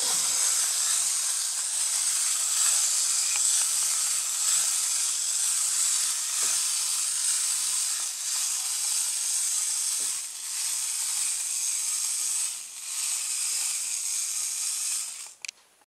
you